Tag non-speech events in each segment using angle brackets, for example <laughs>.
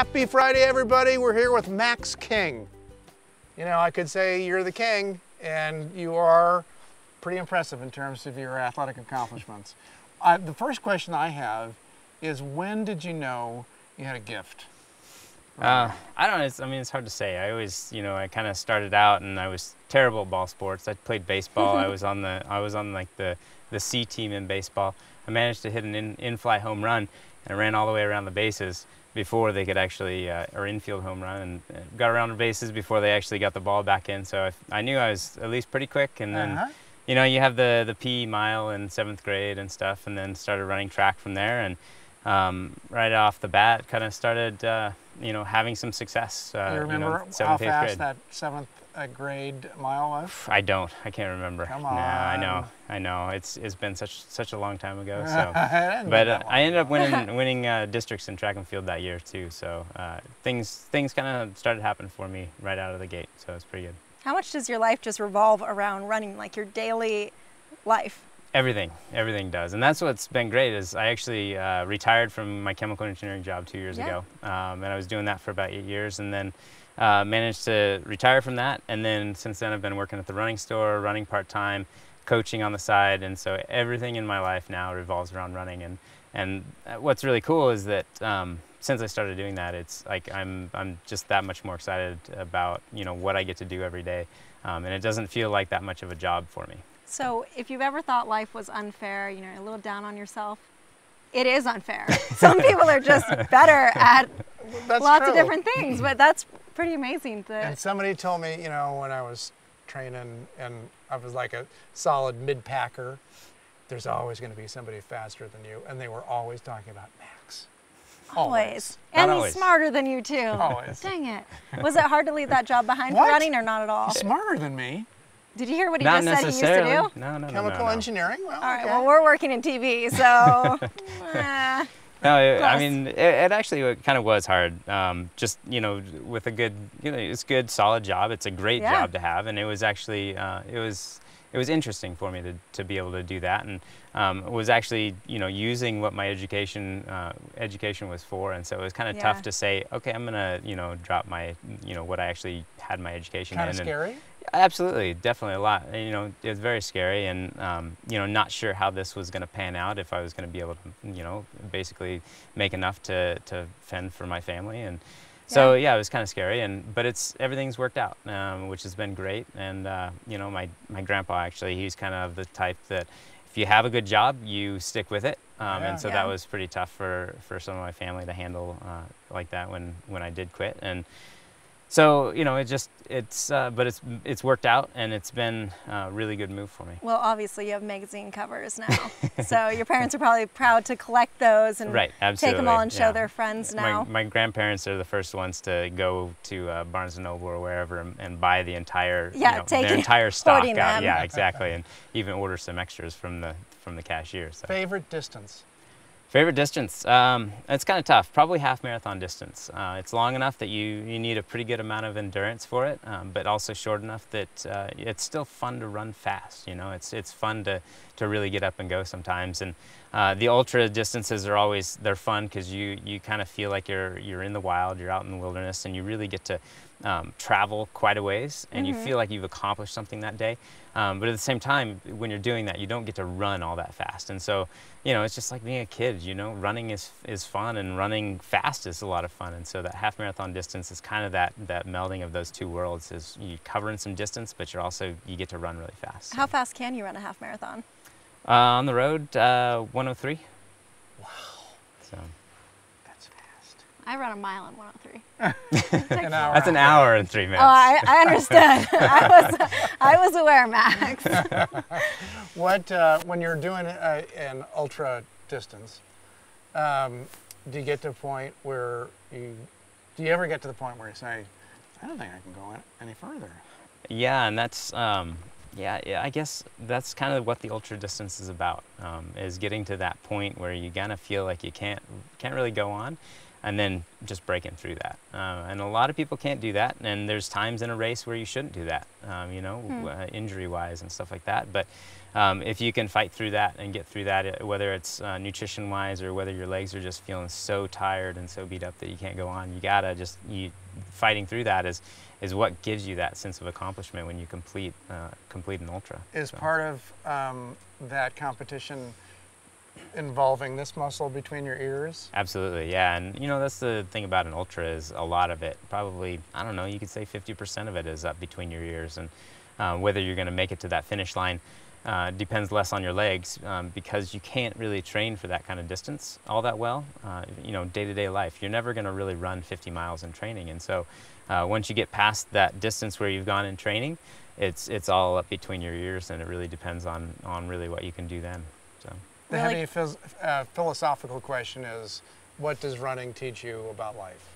Happy Friday, everybody. We're here with Max King. You know, I could say you're the king, and you are pretty impressive in terms of your athletic accomplishments. Uh, the first question I have is when did you know you had a gift? Uh, I don't know. It's, I mean, it's hard to say. I always, you know, I kind of started out and I was terrible at ball sports. I played baseball. I <laughs> was on the, I was on like the, the C team in baseball. I managed to hit an in, in-fly home run and I ran all the way around the bases before they could actually, uh, or infield home run, and uh, got around the bases before they actually got the ball back in. So I, I knew I was at least pretty quick. And then, Uh-huh. you know, you have the the PE mile in seventh grade and stuff, and then started running track from there. And um, right off the bat, kind of started, uh, you know, having some success. Uh, you remember know, how seventh, eighth fast grade. that seventh uh, grade mile was? I don't. I can't remember. Come on. No, I know. I know. It's it's been such such a long time ago. <laughs> So, It hadn't been but uh, I ended up winning <laughs> winning uh, districts in track and field that year too. So uh, things things kind of started happening for me right out of the gate. So it's pretty good. How much does your life just revolve around running, like your daily life? Everything, everything does, and that's what's been great. Is I actually uh, retired from my chemical engineering job two years Yeah. ago, um, and I was doing that for about eight years, and then uh, managed to retire from that. And then since then, I've been working at the running store, running part time, coaching on the side, and so everything in my life now revolves around running. And and uh, what's really cool is that um, since I started doing that, it's like I'm I'm just that much more excited about you know what I get to do every day, um, and it doesn't feel like that much of a job for me. So, if you've ever thought life was unfair, you know, a little down on yourself, it is unfair. <laughs> Some people are just better at That's lots true. of different things, but that's pretty amazing. To, And somebody told me, you know, when I was training and I was like a solid mid packer, there's always going to be somebody faster than you. And they were always talking about Max. always. Not And always. he's smarter than you, too. Always. Dang it. Was it hard to leave that job behind for What? running or not at all? He's smarter than me. Did you hear what he Not just said he used to do? No, no, no, no, Chemical no. engineering? Well, All right, okay. well, we're working in TV, <laughs> so. eh. <laughs> No, it, I mean, it, it actually kind of was hard. Um, just you know, with a good, you know, it's a good, solid job. It's a great Yeah. job to have, and it was actually, uh, it was, it was interesting for me to, to be able to do that, and um, was actually, you know, using what my education, uh, education was for, and so it was kind of Yeah. tough to say, okay, I'm gonna, you know, drop my, you know, what I actually had my education kind in. of and- scary. Absolutely, definitely a lot. And, You know, it was very scary, and um, you know, not sure how this was going to pan out. If I was going to be able to, you know, basically make enough to to fend for my family, and so yeah, it was kind of scary. And but it's everything's worked out, um, which has been great. And uh, you know, my my grandpa actually, he's kind of the type that if you have a good job, you stick with it. Um, Yeah. And so Yeah. that was pretty tough for for some of my family to handle uh, like that when when I did quit. And so you know, it just it's uh, but it's it's worked out and it's been a really good move for me. Well, obviously, you have magazine covers now. <laughs> so your parents are probably proud to collect those and Right, take them all and show yeah. their friends now. My, my grandparents are the first ones to go to uh, Barnes and Noble or wherever and, and buy the entire Yeah, you know, take their entire stock out. them. Yeah, exactly, and even order some extras from the from the cashier. So. Favorite distance? Favorite distance? Um, it's kind of tough. Probably half marathon distance. Uh, it's long enough that you, you need a pretty good amount of endurance for it, um, but also short enough that uh, it's still fun to run fast. You know, it's it's fun to to really get up and go sometimes. And uh, the ultra distances are always they're fun because you you kind of feel like you're you're in the wild, you're out in the wilderness, and you really get to um, travel quite a ways, and you feel like you've accomplished something that day. Um, but at the same time, when you're doing that, you don't get to run all that fast. And so, you know, it's just like being a kid. You know, running is is fun, and running fast is a lot of fun. And so that half marathon distance is kind of that that melding of those two worlds. Is you covering some distance, but you're also you get to run really fast. How fast can you run a half marathon? Uh, on the road, uh, 103. Wow. So. I run a mile in 103. An <laughs> that's an hour and three minutes. Oh, I, I understood. <laughs> I was I was aware, Max. <laughs> What uh, when you're doing uh, an ultra distance? Um, do you get to a point where you do you ever get to the point where you say, I don't think I can go any further? Yeah, and that's um, yeah, yeah. I guess that's kind of what the ultra distance is about. Um, is getting to that point where you kind of feel like you can't can't really go on. And then just breaking through that. Uh, and a lot of people can't do that, and there's times in a race where you shouldn't do that, um, you know, Hmm. uh, injury-wise and stuff like that. But um, if you can fight through that and get through that, uh, whether it's uh, nutrition-wise or whether your legs are just feeling so tired and so beat up that you can't go on, you gotta just you fighting through that is is what gives you that sense of accomplishment when you complete uh, complete an ultra. Is So- part of um, that competition involving this muscle between your ears? Absolutely, yeah, and you know that's the thing about an ultra is a lot of it, probably I don't know, you could say 50% of it is up between your ears, and uh, whether you're going to make it to that finish line uh, depends less on your legs um, because you can't really train for that kind of distance all that well. Uh, you know, day-to-day life, you're never going to really run 50 miles in training, and so uh, once you get past that distance where you've gone in training, it's it's all up between your ears, and it really depends on on really what you can do then. So. The Really- heavy phys- uh, philosophical question is, what does running teach you about life?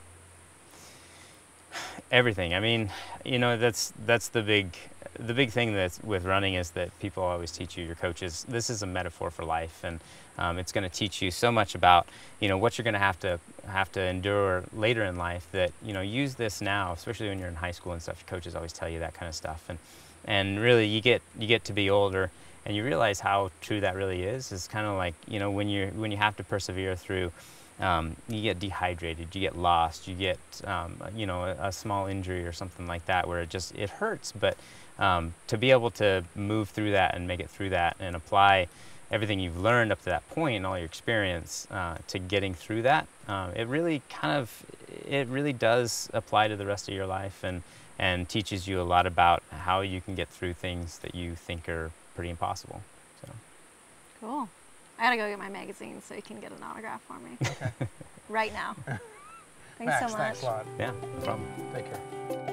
everything i mean you know that's that's the big the big thing that's with running is that people always teach you your coaches this is a metaphor for life and um, it's going to teach you so much about you know what you're going to have to have to endure later in life that you know use this now especially when you're in high school and stuff your coaches always tell you that kind of stuff and and really you get you get to be older and you realize how true that really is it's kind of like you know when you're when you have to persevere through um, you get dehydrated, you get lost, you get um, you know a, a small injury or something like that where it just it hurts. But um, to be able to move through that and make it through that and apply everything you've learned up to that point and all your experience uh, to getting through that, um, it really kind of it really does apply to the rest of your life and and teaches you a lot about how you can get through things that you think are pretty impossible. So. Cool. I gotta go get my magazine so you can get an autograph for me. right now. <laughs> Thanks Max, so much. thanks a lot. Yeah, no problem. Take care.